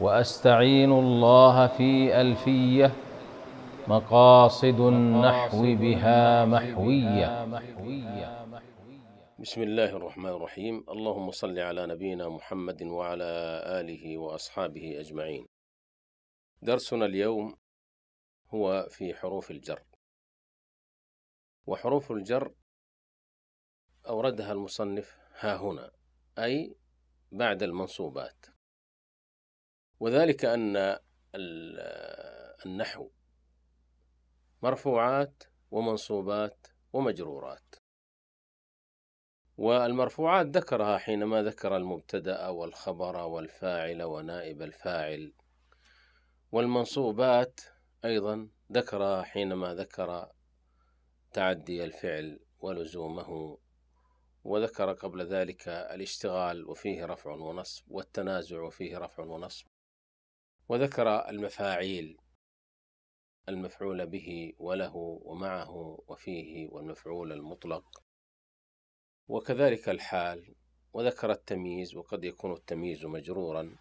وأستعين الله في ألفية مقاصد النحو بها محوية. بسم الله الرحمن الرحيم. اللهم صل على نبينا محمد وعلى آله وأصحابه أجمعين. درسنا اليوم هو في حروف الجر. وحروف الجر أوردها المصنف ها هنا أي بعد المنصوبات. وذلك أن النحو مرفوعات ومنصوبات ومجرورات. والمرفوعات ذكرها حينما ذكر المبتدأ والخبر والفاعل ونائب الفاعل. والمنصوبات أيضا ذكرها حينما ذكر تعدي الفعل ولزومه وذكر قبل ذلك الاشتغال وفيه رفع ونصب والتنازع وفيه رفع ونصب. وذكر المفاعيل المفعول به وله ومعه وفيه والمفعول المطلق. وكذلك الحال وذكر التمييز وقد يكون التمييز مجرورا.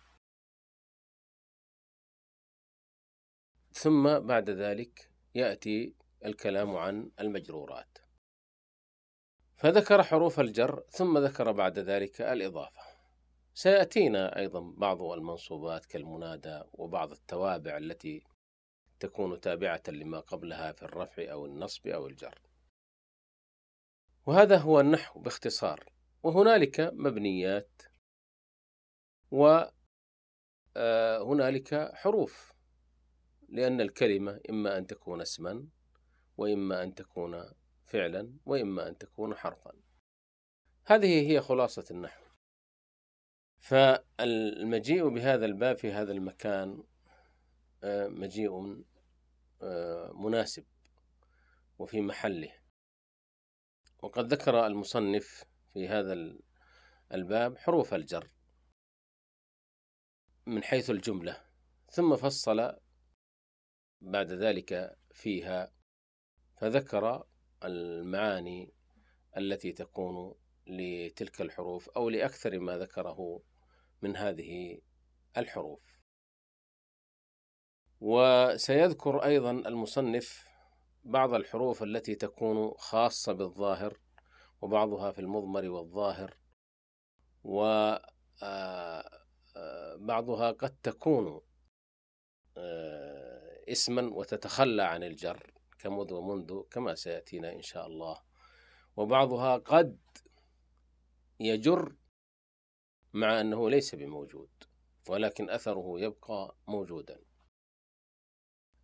ثم بعد ذلك يأتي الكلام عن المجرورات. فذكر حروف الجر ثم ذكر بعد ذلك الإضافة. سيأتينا أيضا بعض المنصوبات كالمنادى وبعض التوابع التي تكون تابعة لما قبلها في الرفع أو النصب أو الجر. وهذا هو النحو باختصار. وهنالك مبنيات وهنالك آه، حروف. لأن الكلمة إما أن تكون اسما وإما أن تكون فعلا وإما أن تكون حرفا. هذه هي خلاصة النحو. فالمجيء بهذا الباب في هذا المكان آه، مجيء آه، مناسب وفي محله. وقد ذكر المصنف في هذا الباب حروف الجر من حيث الجملة ثم فصل بعد ذلك فيها فذكر المعاني التي تكون لتلك الحروف أو لأكثر ما ذكره من هذه الحروف. وسيذكر أيضا المصنف بعض الحروف التي تكون خاصة بالظاهر وبعضها في المضمر والظاهر وبعضها آه، آه، قد تكون آه، اسما وتتخلى عن الجر كمذ ومنذ كما سيأتينا إن شاء الله. وبعضها قد يجر مع أنه ليس بموجود ولكن أثره يبقى موجودا.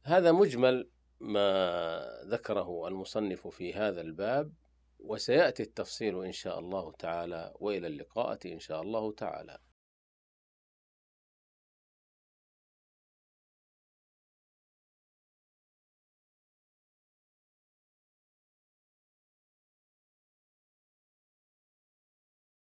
هذا مجمل ما ذكره المصنف في هذا الباب وسيأتي التفصيل إن شاء الله تعالى وإلى اللقاء إن شاء الله تعالى.